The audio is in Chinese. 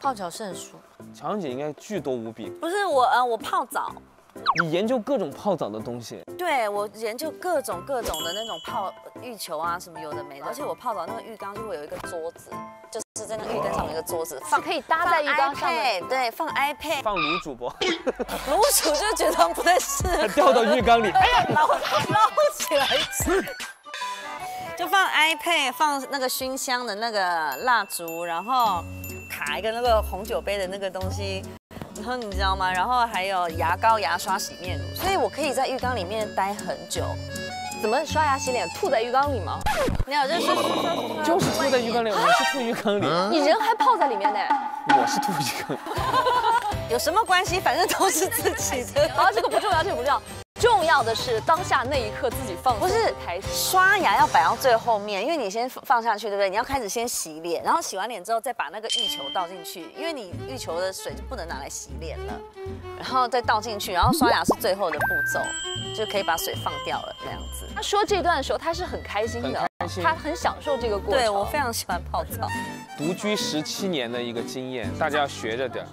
泡脚胜书。乔洋姐应该巨多无比，不是我，呃，我泡澡，你研究各种泡澡的东西，对我研究各种各种的那种泡浴球啊，什么有的没的，而且我泡澡那个浴缸就会有一个桌子，就是在那个浴缸上面有一个桌子，放可以搭在浴缸上面。对，放 iPad，放卤主播卤煮就觉得不太适合，掉到浴缸里，哎呀，捞捞起来吃。就放 iPad，放那个熏香的那个蜡烛，然后卡一个那个红酒杯的那个东西，然后你知道吗？然后还有牙膏、牙刷、洗面乳，所以我可以在浴缸里面待很久。怎么刷牙洗脸吐在浴缸里吗？你好，就是就是吐在浴缸里，我是吐浴缸里，你人还泡在里面呢。我是吐浴缸。有什么关系？反正都是自己的。好，这个不重要，这个不重要。重要的是当下那一刻自己放不是开心。刷牙要摆到最后面，因为你先放下去，对不对？你要开始先洗脸，然后洗完脸之后再把那个浴球倒进去，因为你浴球的水就不能拿来洗脸了，然后再倒进去，然后刷牙是最后的步骤，就可以把水放掉了那样子。他说这段的时候，他是很开心的，很开心他很享受这个过程。对我非常喜欢泡澡。独居十七年的一个经验，大家要学着点儿。